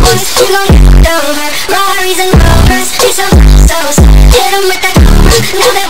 boys, you gon' get over. Rari's and Rovers, be some so Hit 'em with that now they